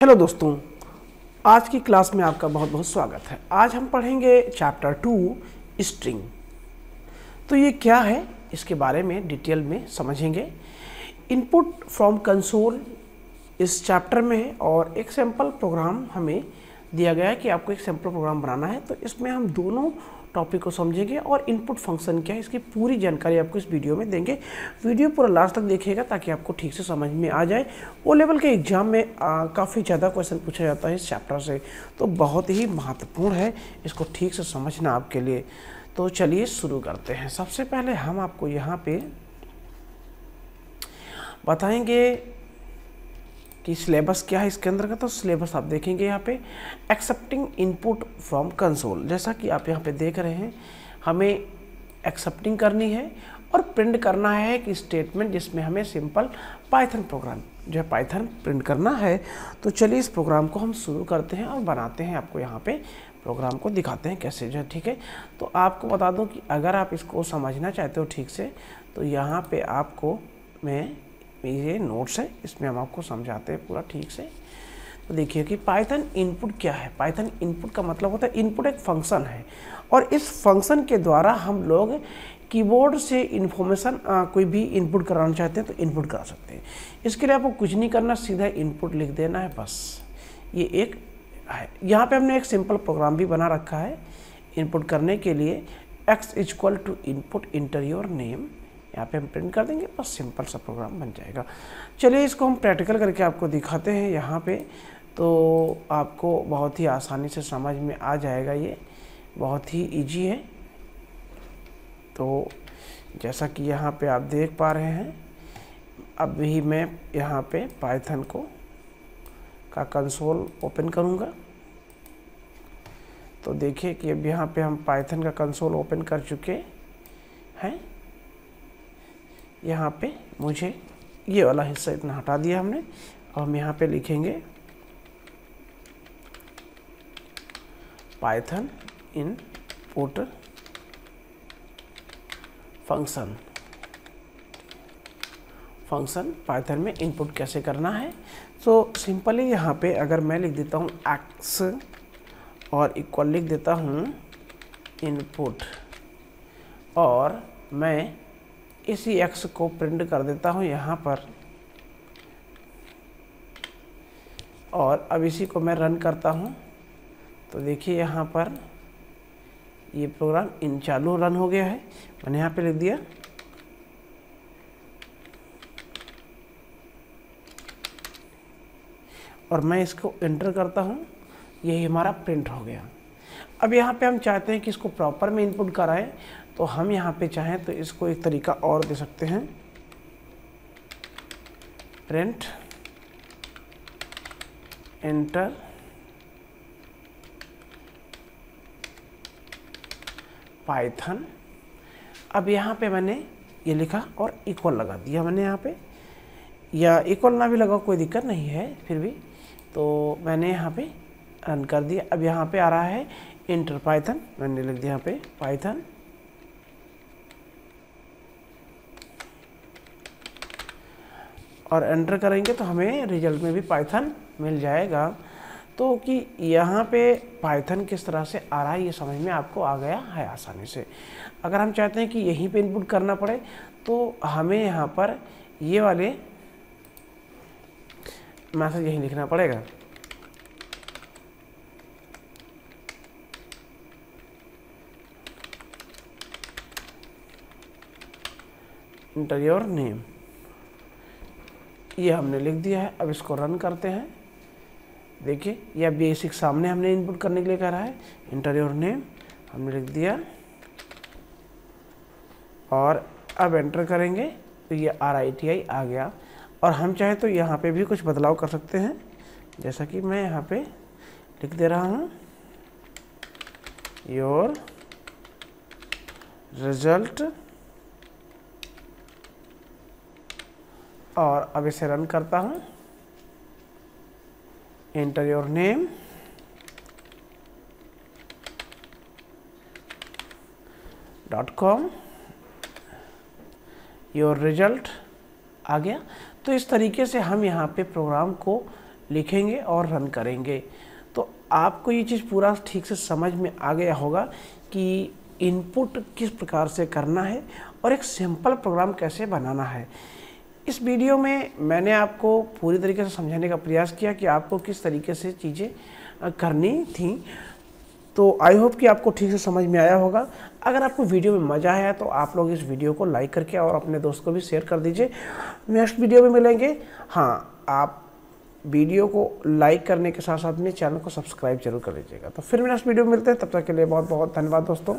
Hello दोस्तों, आज की क्लास में आपका बहुत बहुत स्वागत है। आज हम पढ़ेंगे चैप्टर टू, स्ट्रिंग। तो ये क्या है, इसके बारे में डिटेल में समझेंगे। इनपुट फ्रॉम कंसोल इस चैप्टर में है और एक सैंपल प्रोग्राम हमें दिया गया है कि आपको एक सैंपल प्रोग्राम बनाना है। तो इसमें हम दोनों टॉपिक को समझेंगे और इनपुट फ़ंक्शन क्या है, इसकी पूरी जानकारी आपको इस वीडियो में देंगे। वीडियो पूरा लास्ट तक देखिएगा ताकि आपको ठीक से समझ में आ जाए। ओ लेवल के एग्ज़ाम में काफ़ी ज़्यादा क्वेश्चन पूछा जाता है इस चैप्टर से। तो बहुत ही महत्वपूर्ण है इसको ठीक से समझना आपके लिए। तो चलिए शुरू करते हैं। सबसे पहले हम आपको यहाँ पे बताएँगे कि सिलेबस क्या है इसके अंदर का तो सिलेबस आप देखेंगे यहाँ पे एक्सेप्टिंग इनपुट फ्रॉम कंसोल जैसा कि आप यहाँ पे देख रहे हैं, हमें एक्सेप्टिंग करनी है और प्रिंट करना है एक स्टेटमेंट जिसमें हमें सिंपल पाइथन प्रोग्राम जो है पाइथन प्रिंट करना है। तो चलिए इस प्रोग्राम को हम शुरू करते हैं और बनाते हैं आपको यहाँ पे प्रोग्राम को, दिखाते हैं कैसे जो है, ठीक है? तो आपको बता दूँ कि अगर आप इसको समझना चाहते हो ठीक से तो यहाँ पे आपको मैं ये नोट्स है, इसमें हम आपको समझाते हैं पूरा ठीक से। तो देखिए कि पाइथन इनपुट क्या है? पाइथन इनपुट का मतलब होता है इनपुट एक फ़ंक्शन है। और इस फ़ंक्शन के द्वारा हम लोग कीबोर्ड से इन्फॉर्मेशन कोई भी इनपुट कराना चाहते हैं तो इनपुट करा सकते हैं। इसके लिए आपको कुछ नहीं करना, सीधा इनपुट लिख देना है, बस। ये एक है। यहाँ पे हमने एक सिंपल प्रोग्राम भी बना रखा है इनपुट करने के लिए। X is equal to input enter your name यहाँ पे हम प्रिंट कर देंगे बस सिंपल सा प्रोग्राम बन जाएगा। चलिए इसको हम प्रैक्टिकल करके आपको दिखाते हैं यहाँ पे। तो आपको बहुत ही आसानी से समझ में आ जाएगा ये। बहुत ही इजी है। तो जैसा कि यहाँ पे आप देख पा रहे हैं, अभी मैं यहाँ पे पाइथन को का कंसोल ओपन करूँगा। तो देखिए कि अब यहाँ पे हम पाइथन का कंसोल ओपन कर चुके हैं। यहाँ पे मुझे ये वाला हिस्सा इतना हटा दिया हमने। और हम यहाँ पे लिखेंगे Python input function. Function Python में इनपुट कैसे करना है? तो सिंपली यहाँ पे अगर मैं लिख देता हूँ एक्स और इक्वल लिख देता हूँ इनपुट, और मैं इसी एक्स को प्रिंट कर देता हूँ यहाँ पर। और अब इसी को मैं रन करता हूँ। तो देखिए यहाँ पर ये प्रोग्राम इन चालू रन हो गया है। मैंने यहाँ पे लिख दिया। और मैं इसको एंटर करता हूँ। यही हमारा प्रिंट हो गया। अब यहाँ पे हम चाहते हैं कि इसको प्रॉपर में इनपुट कराएँ। तो हम यहाँ पे चाहें तो इसको एक तरीका और दे सकते हैं। प्रिंट एंटर पाइथन अब यहाँ पे मैंने ये लिखा और इक्वल लगा दिया मैंने यहाँ पे। या इक्वल ना भी लगा कोई दिक्कत नहीं है फिर भी। तो मैंने यहाँ पे रन कर दिया। अब यहाँ पे आ रहा है इंटर पाइथन मैंने लिख दिया यहाँ पे पाइथन और एंटर करेंगे तो हमें रिज़ल्ट में भी पाइथन मिल जाएगा। तो कि यहाँ पे पाइथन किस तरह से आ रहा है, ये समझ में आपको आ गया है आसानी से। अगर हम चाहते हैं कि यहीं पे इनपुट करना पड़े तो हमें यहाँ पर ये वाले मैसेज यहीं लिखना पड़ेगा। इंटर योर नेम ये हमने लिख दिया है, अब इसको रन करते हैं। देखिए, यह बेसिक सामने हमने इनपुट करने के लिए कह रहा है। इंटर योर नेम हमने लिख दिया। और अब एंटर करेंगे तो ये आर आई टी आई आ गया। और हम चाहे तो यहाँ पे भी कुछ बदलाव कर सकते हैं। जैसा कि मैं यहाँ पे लिख दे रहा हूँ। योर रिज़ल्ट और अब इसे रन करता हूँ। Enter your name dot com your result आ गया। तो इस तरीके से हम यहाँ पे प्रोग्राम को लिखेंगे और रन करेंगे। तो आपको ये चीज़ पूरा ठीक से समझ में आ गया होगा कि इनपुट किस प्रकार से करना है और एक सिंपल प्रोग्राम कैसे बनाना है। इस वीडियो में मैंने आपको पूरी तरीके से समझाने का प्रयास किया कि आपको किस तरीके से चीज़ें करनी थी। तो आई होप कि आपको ठीक से समझ में आया होगा। अगर आपको वीडियो में मज़ा आया तो आप लोग इस वीडियो को लाइक करके और अपने दोस्त को भी शेयर कर दीजिए। नेक्स्ट वीडियो में मिलेंगे। हाँ आप वीडियो को लाइक करने के साथ साथ में चैनल को सब्सक्राइब ज़रूर कर लीजिएगा। तो फिर नेक्स्ट वीडियो में मिलते हैं। तब तक के लिए बहुत बहुत धन्यवाद दोस्तों।